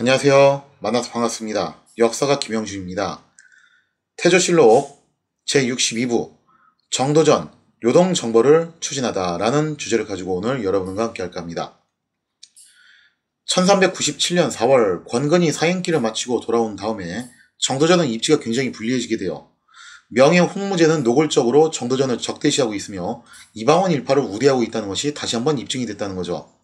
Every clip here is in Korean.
안녕하세요. 만나서 반갑습니다. 역사가 김영준입니다. 태조실록 제62부 정도전 요동 정보를 추진하다라는 주제를 가지고 오늘 여러분과 함께 할까 합니다. 1397년 4월 권건이 사행길을 마치고 돌아온 다음에 정도전은 입지가 굉장히 불리해지게 되어 명예 홍무제는 노골적으로 정도전을 적대시하고 있으며 이방원 일파를 우대하고 있다는 것이 다시 한번 입증이 됐다는 거죠.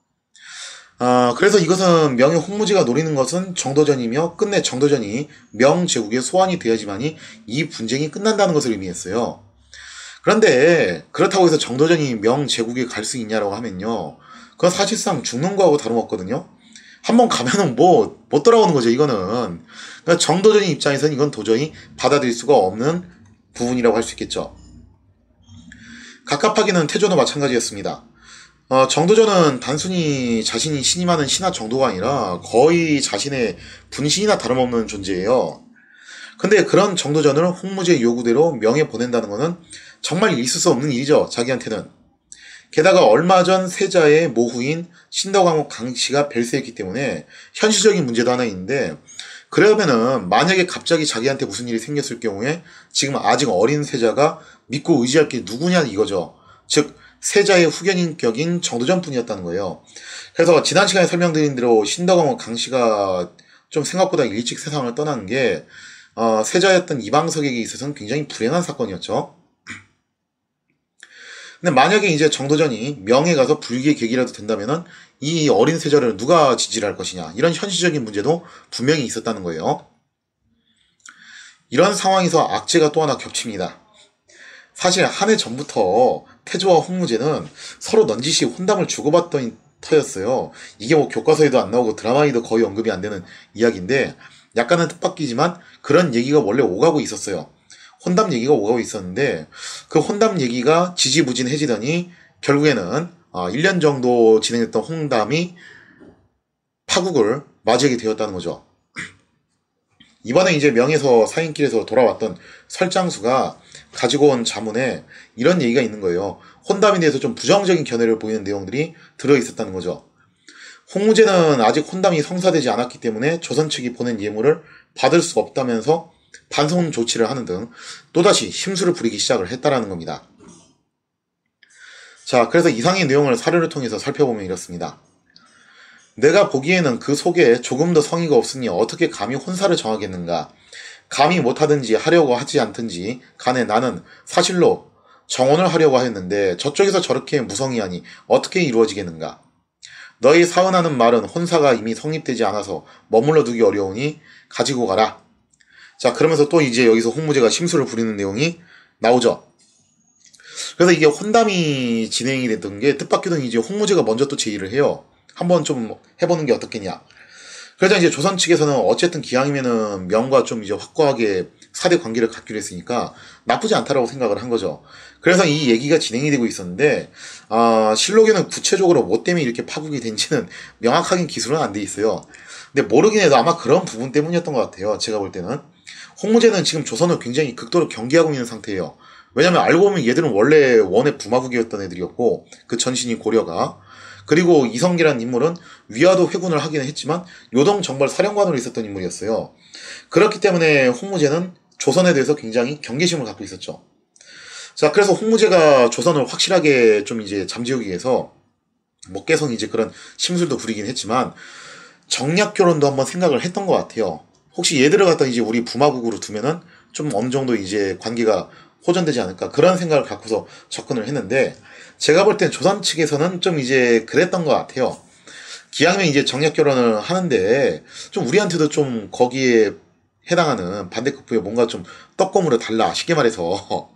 아, 그래서 이것은 명예 홍무지가 노리는 것은 정도전이며 끝내 정도전이 명제국의 소환이 되어야지만이 이 분쟁이 끝난다는 것을 의미했어요. 그런데 그렇다고 해서 정도전이 명제국에 갈 수 있냐라고 하면요. 그건 사실상 죽는 거하고 다름없거든요. 한번 가면은 뭐, 못 돌아오는 거죠, 이거는. 그러니까 정도전의 입장에서는 이건 도저히 받아들일 수가 없는 부분이라고 할 수 있겠죠. 갑갑하기는 태조도 마찬가지였습니다. 어, 정도전은 단순히 자신이 신임하는 신하 정도가 아니라 거의 자신의 분신이나 다름없는 존재예요. 근데 그런 정도전을 홍무제 요구대로 명예 보낸다는 것은 정말 있을 수 없는 일이죠. 자기한테는. 게다가 얼마 전 세자의 모후인 신덕왕후 강씨가 별세했기 때문에 현실적인 문제도 하나 있는데 그러면은 만약에 갑자기 자기한테 무슨 일이 생겼을 경우에 지금 아직 어린 세자가 믿고 의지할 게 누구냐 이거죠. 즉 세자의 후견인격인 정도전 뿐이었다는 거예요. 그래서 지난 시간에 설명드린 대로 신덕왕후 강씨가 좀 생각보다 일찍 세상을 떠나는 게 어, 세자였던 이방석에게 있어서는 굉장히 불행한 사건이었죠. 근데 만약에 이제 정도전이 명예 가서 불기의 계기라도 된다면은 이 어린 세자를 누가 지지를 할 것이냐 이런 현실적인 문제도 분명히 있었다는 거예요. 이런 상황에서 악재가 또 하나 겹칩니다. 사실 한 해 전부터 태조와 홍무제는 서로 넌지시 혼담을 주고받던 터였어요. 이게 뭐 교과서에도 안 나오고 드라마에도 거의 언급이 안 되는 이야기인데 약간은 뜻밖이지만 그런 얘기가 원래 오가고 있었어요. 혼담 얘기가 오가고 있었는데 그 혼담 얘기가 지지부진해지더니 결국에는 1년 어, 정도 진행했던 홍담이 파국을 맞이하게 되었다는 거죠. 이번에 이제 명에서 사인길에서 돌아왔던 설장수가 가지고 온 자문에 이런 얘기가 있는 거예요. 혼담에 대해서 좀 부정적인 견해를 보이는 내용들이 들어 있었다는 거죠. 홍무제는 아직 혼담이 성사되지 않았기 때문에 조선 측이 보낸 예물을 받을 수 없다면서 반성 조치를 하는 등 또다시 심술을 부리기 시작을 했다라는 겁니다. 자, 그래서 이상의 내용을 사료를 통해서 살펴보면 이렇습니다. 내가 보기에는 그 속에 조금 더 성의가 없으니 어떻게 감히 혼사를 정하겠는가? 감히 못하든지 하려고 하지 않든지 간에 나는 사실로 정원을 하려고 하였는데 저쪽에서 저렇게 무성의하니 어떻게 이루어지겠는가? 너희 사은하는 말은 혼사가 이미 성립되지 않아서 머물러 두기 어려우니 가지고 가라. 자, 그러면서 또 이제 여기서 홍무제가 심술을 부리는 내용이 나오죠. 그래서 이게 혼담이 진행이 됐던 게 뜻밖에도 이제 홍무제가 먼저 또 제의를 해요. 한번 좀 해보는 게 어떻겠냐. 그래서 이제 조선 측에서는 어쨌든 기왕이면은 명과 좀 이제 확고하게 사대 관계를 갖기로 했으니까 나쁘지 않다라고 생각을 한 거죠. 그래서 이 얘기가 진행이 되고 있었는데 아, 실록에는 구체적으로 뭐 때문에 이렇게 파국이 된지는 명확하게 기술은 안 돼 있어요. 근데 모르긴 해도 아마 그런 부분 때문이었던 것 같아요. 제가 볼 때는 홍무제는 지금 조선을 굉장히 극도로 경계하고 있는 상태예요. 왜냐면 알고 보면 얘들은 원래 원의 부마국이었던 애들이었고 그 전신이 고려가 그리고 이성기라는 인물은 위화도 회군을 하기는 했지만 요동 정벌 사령관으로 있었던 인물이었어요. 그렇기 때문에 홍무제는 조선에 대해서 굉장히 경계심을 갖고 있었죠. 자, 그래서 홍무제가 조선을 확실하게 좀 이제 잠재우기 위해서 뭐 계속 이제 그런 심술도 부리긴 했지만 정략 결혼도 한번 생각을 했던 것 같아요. 혹시 얘들을 갖다 이제 우리 부마국으로 두면은 좀 어느 정도 이제 관계가 호전되지 않을까 그런 생각을 갖고서 접근을 했는데 제가 볼 땐 조선 측에서는 좀 이제 그랬던 것 같아요. 기왕이면 이제 정략 결혼을 하는데 좀 우리한테도 좀 거기에 해당하는 반대급부에 뭔가 좀 떡고물을 달라 쉽게 말해서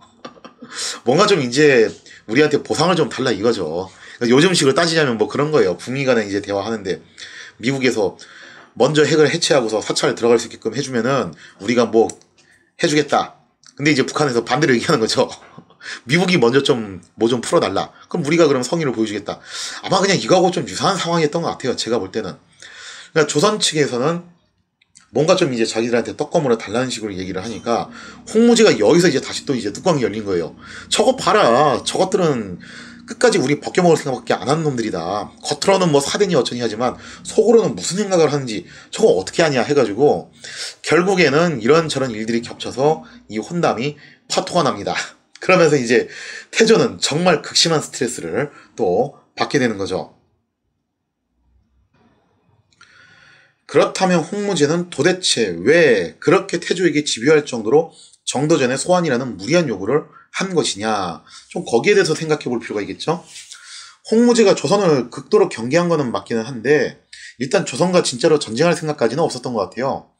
뭔가 좀 이제 우리한테 보상을 좀 달라 이거죠. 요즘식으로 따지자면 뭐 그런 거예요. 북미 간에 이제 대화하는데 미국에서 먼저 핵을 해체하고서 사찰에 들어갈 수 있게끔 해주면은 우리가 뭐 해주겠다. 근데 이제 북한에서 반대로 얘기하는 거죠. 미국이 먼저 좀 뭐좀 좀 풀어달라. 그럼 우리가 그럼 성의를 보여주겠다. 아마 그냥 이거하고 좀 유사한 상황이었던 것 같아요. 제가 볼 때는. 그러니까 조선 측에서는 뭔가 좀 이제 자기들한테 떡거물을 달라는 식으로 얘기를 하니까 홍무지가 여기서 이제 다시 또 이제 뚜껑이 열린 거예요. 저거 봐라. 저것들은 끝까지 우리 벗겨먹을 생각밖에 안 하는 놈들이다. 겉으로는 뭐 사대니 어쩌니 하지만 속으로는 무슨 생각을 하는지 저거 어떻게 하냐 해가지고 결국에는 이런저런 일들이 겹쳐서 이 혼담이 파토가 납니다. 그러면서 이제 태조는 정말 극심한 스트레스를 또 받게 되는 거죠. 그렇다면 홍무제는 도대체 왜 그렇게 태조에게 집요할 정도로 정도전의 소환이라는 무리한 요구를 한 것이냐. 좀 거기에 대해서 생각해 볼 필요가 있겠죠. 홍무제가 조선을 극도로 경계한 것은 맞기는 한데 일단 조선과 진짜로 전쟁할 생각까지는 없었던 것 같아요.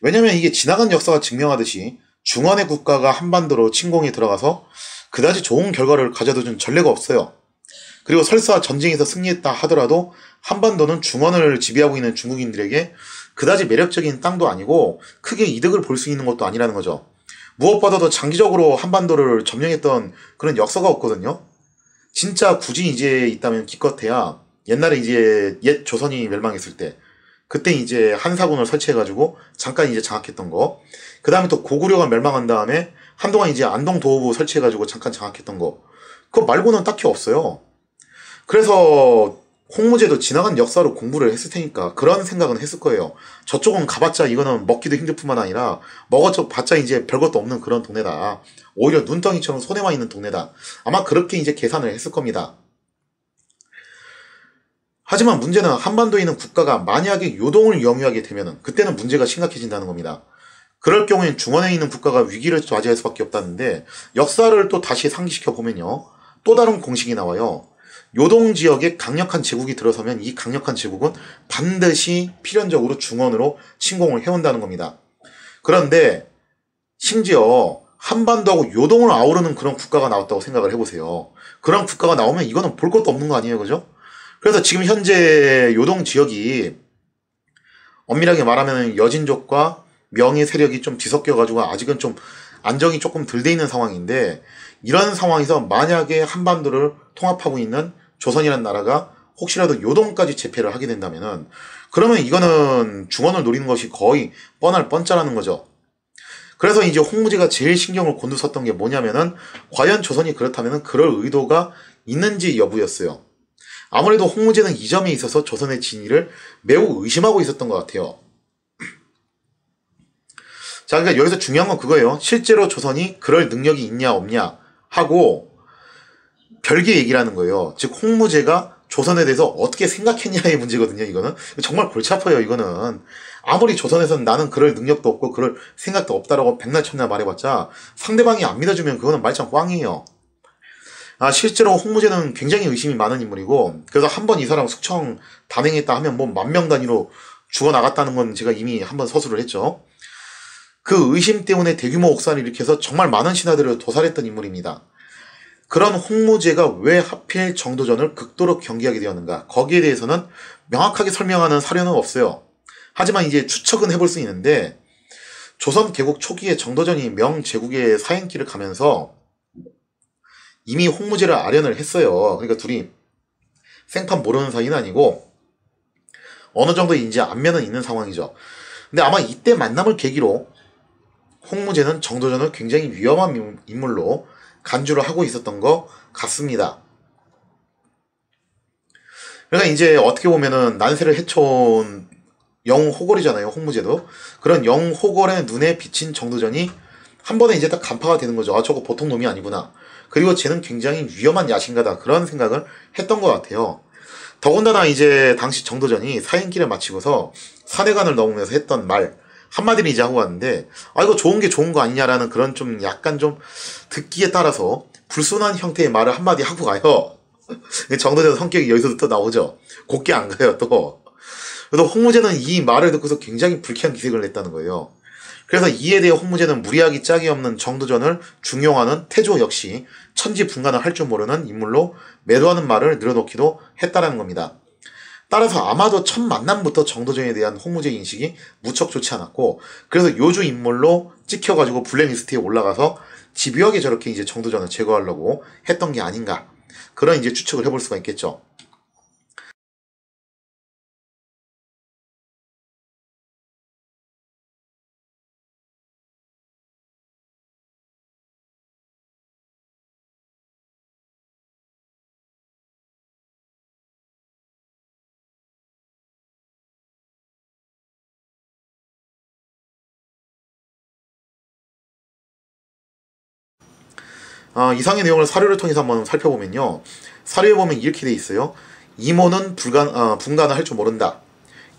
왜냐면 이게 지나간 역사가 증명하듯이 중원의 국가가 한반도로 침공에 들어가서 그다지 좋은 결과를 가져다 준 전례가 없어요. 그리고 설사 전쟁에서 승리했다 하더라도 한반도는 중원을 지배하고 있는 중국인들에게 그다지 매력적인 땅도 아니고 크게 이득을 볼 수 있는 것도 아니라는 거죠. 무엇보다도 장기적으로 한반도를 점령했던 그런 역사가 없거든요. 진짜 굳이 이제 있다면 기껏해야 옛날에 이제 옛 조선이 멸망했을 때 그때 이제 한사군을 설치해가지고 잠깐 이제 장악했던 거. 그 다음에 또 고구려가 멸망한 다음에 한동안 이제 안동 도호부 설치해가지고 잠깐 장악했던 거. 그거 말고는 딱히 없어요. 그래서 홍무제도 지나간 역사로 공부를 했을 테니까 그런 생각은 했을 거예요. 저쪽은 가봤자 이거는 먹기도 힘들 뿐만 아니라 먹어서 봤자 이제 별것도 없는 그런 동네다. 오히려 눈덩이처럼 손에만 있는 동네다. 아마 그렇게 이제 계산을 했을 겁니다. 하지만 문제는 한반도에 있는 국가가 만약에 요동을 영유하게 되면 그때는 문제가 심각해진다는 겁니다. 그럴 경우엔 중원에 있는 국가가 위기를 좌지할 수밖에 없다는데 역사를 또 다시 상기시켜 보면요. 또 다른 공식이 나와요. 요동 지역에 강력한 제국이 들어서면 이 강력한 제국은 반드시 필연적으로 중원으로 침공을 해온다는 겁니다. 그런데 심지어 한반도하고 요동을 아우르는 그런 국가가 나왔다고 생각을 해보세요. 그런 국가가 나오면 이거는 볼 것도 없는 거 아니에요, 그죠? 그래서 지금 현재 요동 지역이 엄밀하게 말하면 여진족과 명의 세력이 좀 뒤섞여가지고 아직은 좀 안정이 조금 덜 돼 있는 상황인데 이런 상황에서 만약에 한반도를 통합하고 있는 조선이라는 나라가 혹시라도 요동까지 제패를 하게 된다면은 그러면 이거는 중원을 노리는 것이 거의 뻔할 뻔짜라는 거죠. 그래서 이제 홍무지가 제일 신경을 곤두섰던 게 뭐냐면은 과연 조선이 그렇다면은 그럴 의도가 있는지 여부였어요. 아무래도 홍무제는 이 점에 있어서 조선의 진위를 매우 의심하고 있었던 것 같아요. 자, 그러니까 여기서 중요한 건 그거예요. 실제로 조선이 그럴 능력이 있냐 없냐 하고 별개 얘기라는 거예요. 즉 홍무제가 조선에 대해서 어떻게 생각했냐의 문제거든요. 이거는 정말 골치 아파요. 이거는 아무리 조선에서는 나는 그럴 능력도 없고 그럴 생각도 없다라고 백날 천날 말해봤자 상대방이 안 믿어주면 그거는 말짱 꽝이에요. 아 실제로 홍무제는 굉장히 의심이 많은 인물이고 그래서 한 번 이 사람 숙청 단행했다 하면 뭐 만 명 단위로 죽어 나갔다는 건 제가 이미 한 번 서술을 했죠. 그 의심 때문에 대규모 옥산을 일으켜서 정말 많은 신하들을 도살했던 인물입니다. 그런 홍무제가 왜 하필 정도전을 극도로 경계하게 되었는가? 거기에 대해서는 명확하게 설명하는 사료는 없어요. 하지만 이제 추측은 해볼 수 있는데 조선 개국 초기에 정도전이 명제국의 사행길을 가면서 이미 홍무제를 아련을 했어요. 그러니까 둘이 생판 모르는 사이는 아니고 어느 정도 이제 안면은 있는 상황이죠. 근데 아마 이때 만남을 계기로 홍무제는 정도전을 굉장히 위험한 인물로 간주를 하고 있었던 것 같습니다. 그러니까 이제 어떻게 보면은 난세를 해쳐온 영호골이잖아요, 홍무제도. 그런 영호골의 눈에 비친 정도전이 한 번에 이제 딱 간파가 되는 거죠. 아, 저거 보통 놈이 아니구나. 그리고 쟤는 굉장히 위험한 야신가다. 그런 생각을 했던 것 같아요. 더군다나 이제 당시 정도전이 사행길을 마치고서 산해관을 넘으면서 했던 말, 한마디를 이제 하고 왔는데 아 이거 좋은 게 좋은 거 아니냐라는 그런 좀 약간 좀 듣기에 따라서 불순한 형태의 말을 한마디 하고 가요. 정도전 성격이 여기서도 또 나오죠. 곱게 안 가요 또. 그래서 홍무제는 이 말을 듣고서 굉장히 불쾌한 기색을 냈다는 거예요. 그래서 이에 대해 홍무제는 무리하기 짝이 없는 정도전을 중용하는 태조 역시 천지분간을 할 줄 모르는 인물로 매도하는 말을 늘어놓기도 했다라는 겁니다. 따라서 아마도 첫 만남부터 정도전에 대한 홍무제 인식이 무척 좋지 않았고 그래서 요주 인물로 찍혀가지고 블랙리스트에 올라가서 집요하게 저렇게 이제 정도전을 제거하려고 했던 게 아닌가 그런 이제 추측을 해볼 수가 있겠죠. 어, 이상의 내용을 사료를 통해서 한번 살펴보면요. 사료에 보면 이렇게 돼 있어요. 이모는 불가, 어, 분간을 할 줄 모른다.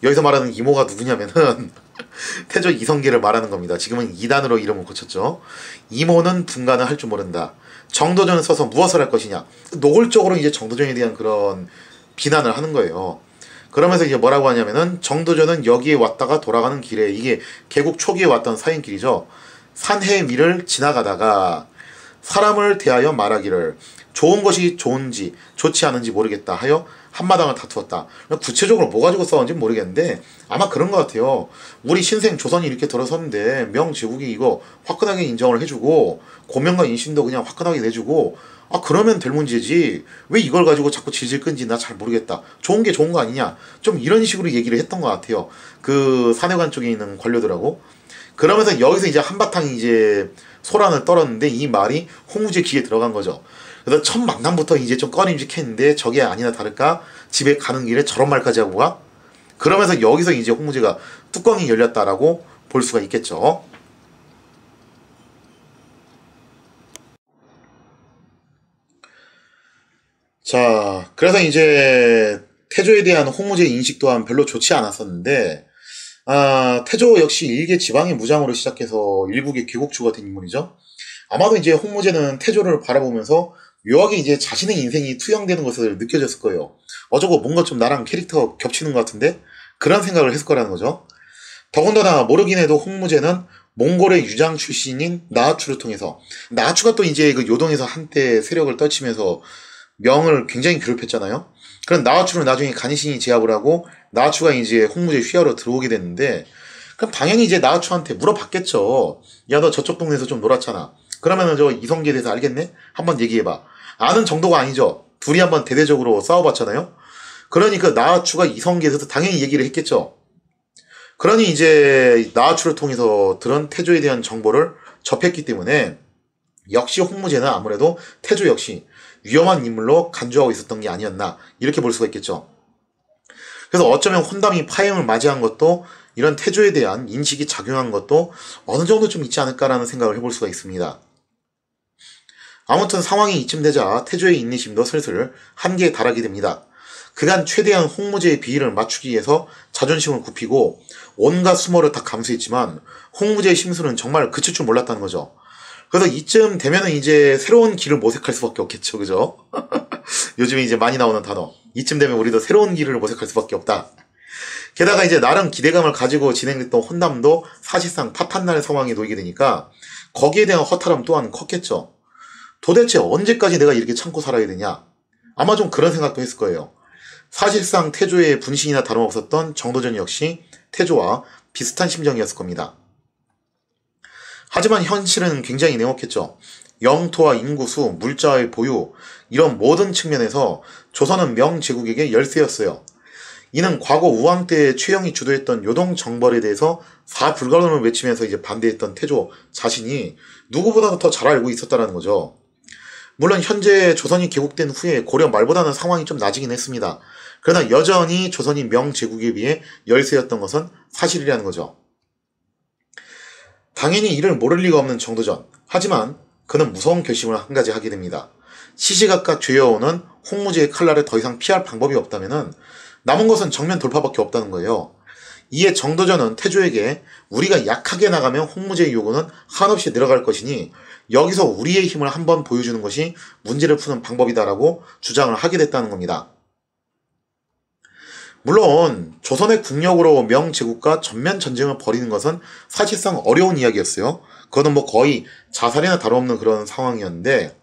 여기서 말하는 이모가 누구냐면은 태조 이성계를 말하는 겁니다. 지금은 2단으로 이름을 고쳤죠. 이모는 분간을 할 줄 모른다. 정도전을 써서 무엇을 할 것이냐. 노골적으로 이제 정도전에 대한 그런 비난을 하는 거예요. 그러면서 이제 뭐라고 하냐면은 정도전은 여기에 왔다가 돌아가는 길에 이게 개국 초기에 왔던 사인길이죠. 산해 위를 지나가다가 사람을 대하여 말하기를 좋은 것이 좋은지 좋지 않은지 모르겠다 하여 한마당을 다투었다. 구체적으로 뭐 가지고 싸웠는지 모르겠는데 아마 그런 것 같아요. 우리 신생 조선이 이렇게 들어섰는데 명제국이 이거 화끈하게 인정을 해주고 고명과 인신도 그냥 화끈하게 내주고 아 그러면 될 문제지 왜 이걸 가지고 자꾸 질질 끈지 나 잘 모르겠다. 좋은 게 좋은 거 아니냐. 좀 이런 식으로 얘기를 했던 것 같아요. 그 사내관 쪽에 있는 관료들하고 그러면서 여기서 이제 한바탕 이제 소란을 떨었는데 이 말이 홍우제 귀에 들어간 거죠. 그래서 첫 만남부터 이제 좀 꺼림직했는데 저게 아니나 다를까 집에 가는 길에 저런 말까지 하고 가 그러면서 여기서 이제 홍무제가 뚜껑이 열렸다라고 볼 수가 있겠죠. 자, 그래서 이제 태조에 대한 홍무제 인식 또한 별로 좋지 않았었는데, 아, 태조 역시 일개 지방의 무장으로 시작해서 일국의 귀국주가 된 인물이죠. 아마도 이제 홍무제는 태조를 바라보면서 묘하게 이제 자신의 인생이 투영되는 것을 느껴졌을 거예요. 어, 저거 뭔가 좀 나랑 캐릭터 겹치는 것 같은데? 그런 생각을 했을 거라는 거죠. 더군다나 모르긴 해도 홍무제는 몽골의 유장 출신인 나하추를 통해서 나하추가 또 이제 그 요동에서 한때 세력을 떨치면서 명을 굉장히 괴롭혔잖아요. 그럼 나하추를 나중에 간신히 제압을 하고 나하추가 이제 홍무제 휘하로 들어오게 됐는데 그럼 당연히 이제 나하추한테 물어봤겠죠. 야 너 저쪽 동네에서 좀 놀았잖아. 그러면은 저 이성계에 대해서 알겠네? 한번 얘기해봐. 아는 정도가 아니죠. 둘이 한번 대대적으로 싸워봤잖아요. 그러니까 나하추가 이성계에 대해서 당연히 얘기를 했겠죠. 그러니 이제 나하추를 통해서 들은 태조에 대한 정보를 접했기 때문에 역시 홍무제는 아무래도 태조 역시 위험한 인물로 간주하고 있었던 게 아니었나 이렇게 볼 수가 있겠죠. 그래서 어쩌면 혼담이 파행을 맞이한 것도 이런 태조에 대한 인식이 작용한 것도 어느 정도 좀 있지 않을까라는 생각을 해볼 수가 있습니다. 아무튼 상황이 이쯤 되자 태조의 인내심도 슬슬 한계에 달하게 됩니다. 그간 최대한 홍무제의 비위를 맞추기 위해서 자존심을 굽히고 온갖 수모를 다 감수했지만 홍무제의 심수는 정말 그칠 줄 몰랐다는 거죠. 그래서 이쯤 되면은 이제 새로운 길을 모색할 수밖에 없겠죠. 그죠? 요즘에 이제 많이 나오는 단어. 이쯤 되면 우리도 새로운 길을 모색할 수밖에 없다. 게다가 이제 나름 기대감을 가지고 진행됐던 혼담도 사실상 파탄날 상황에 놓이게 되니까 거기에 대한 허탈함 또한 컸겠죠. 도대체 언제까지 내가 이렇게 참고 살아야 되냐? 아마 좀 그런 생각도 했을 거예요. 사실상 태조의 분신이나 다름없었던 정도전 역시 태조와 비슷한 심정이었을 겁니다. 하지만 현실은 굉장히 냉혹했죠. 영토와 인구수, 물자의 보유, 이런 모든 측면에서 조선은 명제국에게 열세였어요. 이는 과거 우왕 때 최영이 주도했던 요동 정벌에 대해서 사불가론을 외치면서 이제 반대했던 태조 자신이 누구보다도 더 잘 알고 있었다는 거죠. 물론 현재 조선이 개국된 후에 고려 말보다는 상황이 좀 나아지긴 했습니다. 그러나 여전히 조선이 명제국에 비해 열세였던 것은 사실이라는 거죠. 당연히 이를 모를 리가 없는 정도전. 하지만 그는 무서운 결심을 한 가지 하게 됩니다. 시시각각 죄어오는 홍무제의 칼날을 더 이상 피할 방법이 없다면 남은 것은 정면 돌파밖에 없다는 거예요. 이에 정도전은 태조에게 우리가 약하게 나가면 홍무제의 요구는 한없이 늘어갈 것이니 여기서 우리의 힘을 한번 보여주는 것이 문제를 푸는 방법이다라고 주장을 하게 됐다는 겁니다. 물론 조선의 국력으로 명제국과 전면 전쟁을 벌이는 것은 사실상 어려운 이야기였어요. 그거는 뭐 거의 자살이나 다름없는 그런 상황이었는데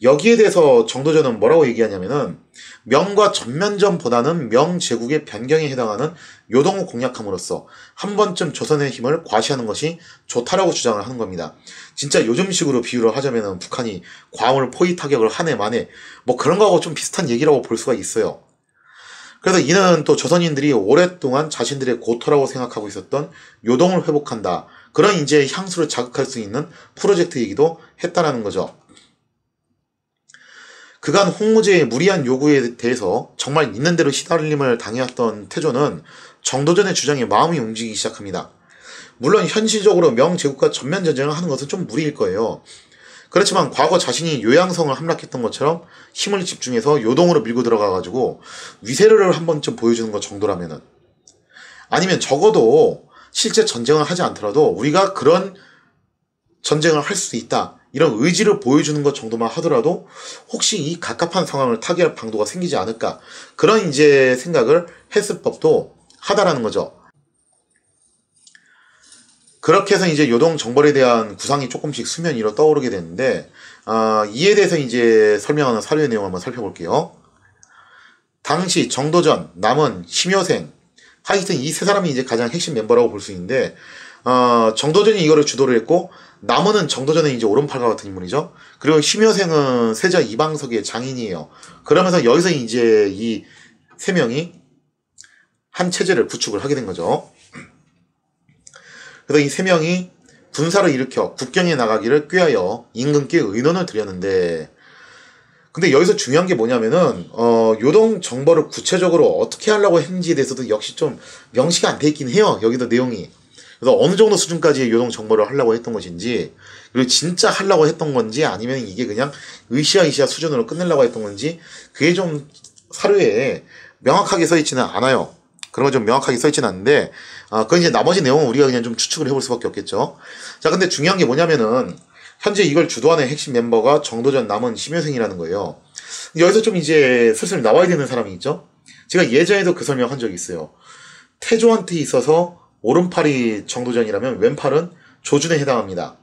여기에 대해서 정도전은 뭐라고 얘기하냐면은 명과 전면전보다는 명제국의 변경에 해당하는 요동을 공략함으로써 한 번쯤 조선의 힘을 과시하는 것이 좋다라고 주장을 하는 겁니다. 진짜 요즘식으로 비유를 하자면은 북한이 괌을 포위 타격을 한 해 만에 뭐 그런 거하고 좀 비슷한 얘기라고 볼 수가 있어요. 그래서 이는 또 조선인들이 오랫동안 자신들의 고토라고 생각하고 있었던 요동을 회복한다. 그런 이제 향수를 자극할 수 있는 프로젝트이기도 했다라는 거죠. 그간 홍무제의 무리한 요구에 대해서 정말 있는 대로 시달림을 당해왔던 태조는 정도전의 주장에 마음이 움직이기 시작합니다. 물론 현실적으로 명제국과 전면 전쟁을 하는 것은 좀 무리일 거예요. 그렇지만 과거 자신이 요양성을 함락했던 것처럼 힘을 집중해서 요동으로 밀고 들어가가지고 위세를 한 번쯤 보여주는 것 정도라면은 아니면 적어도 실제 전쟁을 하지 않더라도 우리가 그런 전쟁을 할 수 있다. 이런 의지를 보여주는 것 정도만 하더라도 혹시 이 갑갑한 상황을 타개할 방도가 생기지 않을까. 그런 이제 생각을 했을 법도 하다라는 거죠. 그렇게 해서 이제 요동 정벌에 대한 구상이 조금씩 수면 위로 떠오르게 되는데, 아, 이에 대해서 이제 설명하는 사료의 내용 을 한번 살펴볼게요. 당시 정도전, 남은, 심효생, 하여튼 이 세 사람이 이제 가장 핵심 멤버라고 볼 수 있는데, 어, 정도전이 이거를 주도를 했고, 남은은 정도전의 이제 오른팔과 같은 인물이죠. 그리고 심효생은 세자 이방석의 장인이에요. 그러면서 여기서 이제 이 세 명이 한 체제를 구축을 하게 된 거죠. 그래서 이 세 명이 군사를 일으켜 국경에 나가기를 꾀하여 임금께 의논을 드렸는데 근데 여기서 중요한 게 뭐냐면은 어 요동 정벌을 구체적으로 어떻게 하려고 했는지에 대해서도 역시 좀 명시가 안 돼 있긴 해요. 여기도 내용이. 그래서 어느 정도 수준까지의 요동 정벌을 하려고 했던 것인지 그리고 진짜 하려고 했던 건지 아니면 이게 그냥 의시아의시아 수준으로 끝내려고 했던 건지 그게 좀 사료에 명확하게 써 있지는 않아요. 그런 건좀 명확하게 써 있지는 않는데 아, 그건 이제 나머지 내용은 우리가 그냥 좀 추측을 해볼 수밖에 없겠죠. 자, 근데 중요한 게 뭐냐면은 현재 이걸 주도하는 핵심 멤버가 정도전 남은 심효생이라는 거예요. 여기서 좀 이제 슬슬 나와야 되는 사람이 있죠. 제가 예전에도 그 설명한 적이 있어요. 태조한테 있어서 오른팔이 정도전이라면 왼팔은 조준에 해당합니다.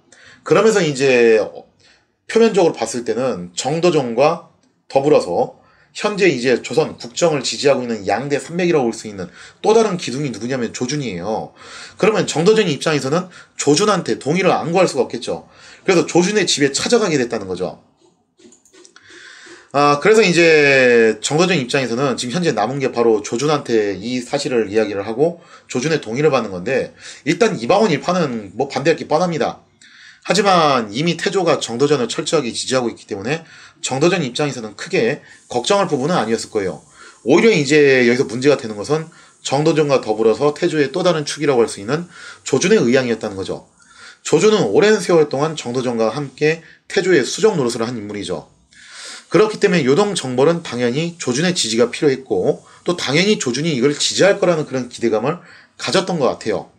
그러면서 이제 표면적으로 봤을 때는 정도전과 더불어서 현재 이제 조선 국정을 지지하고 있는 양대 산맥이라고 볼 수 있는 또 다른 기둥이 누구냐면 조준이에요. 그러면 정도전 입장에서는 조준한테 동의를 안 구할 수가 없겠죠. 그래서 조준의 집에 찾아가게 됐다는 거죠. 아, 그래서 이제 정도전 입장에서는 지금 현재 남은 게 바로 조준한테 이 사실을 이야기를 하고 조준의 동의를 받는 건데 일단 이방원 일파는 뭐 반대할 게 뻔합니다. 하지만 이미 태조가 정도전을 철저하게 지지하고 있기 때문에 정도전 입장에서는 크게 걱정할 부분은 아니었을 거예요. 오히려 이제 여기서 문제가 되는 것은 정도전과 더불어서 태조의 또 다른 축이라고 할 수 있는 조준의 의향이었다는 거죠. 조준은 오랜 세월 동안 정도전과 함께 태조의 수정 노릇을 한 인물이죠. 그렇기 때문에 요동 정벌은 당연히 조준의 지지가 필요했고 또 당연히 조준이 이걸 지지할 거라는 그런 기대감을 가졌던 것 같아요.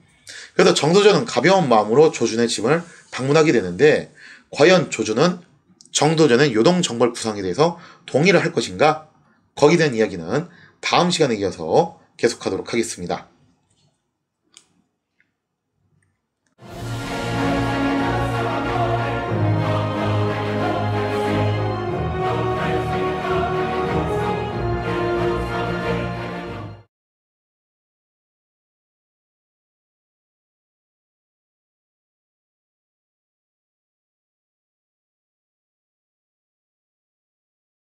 그래서 정도전은 가벼운 마음으로 조준의 집을 방문하게 되는데 과연 조준은 정도전의 요동 정벌 구상에 대해서 동의를 할 것인가? 거기에 대한 이야기는 다음 시간에 이어서 계속하도록 하겠습니다.